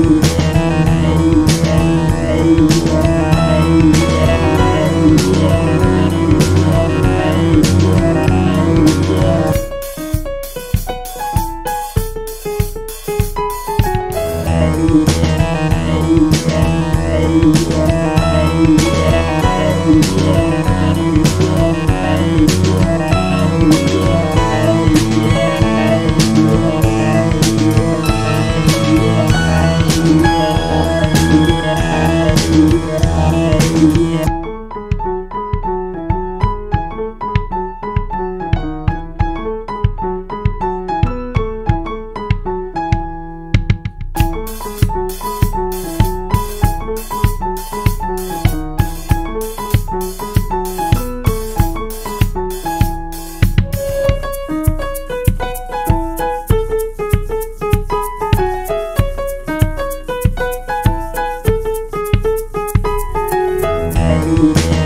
Oh, Ooh.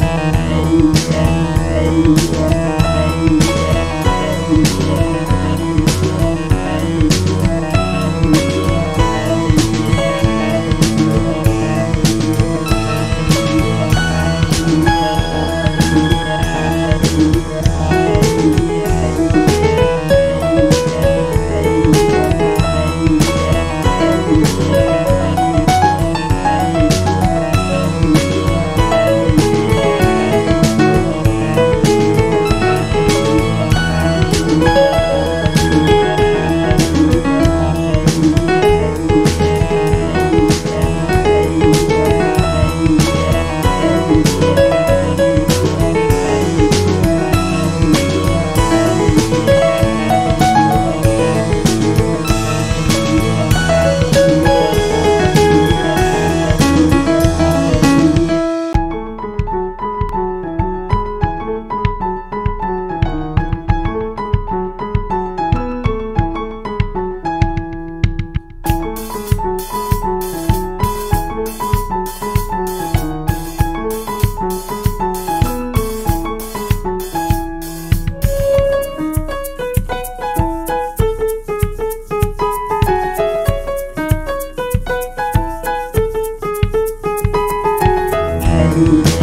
Yeah.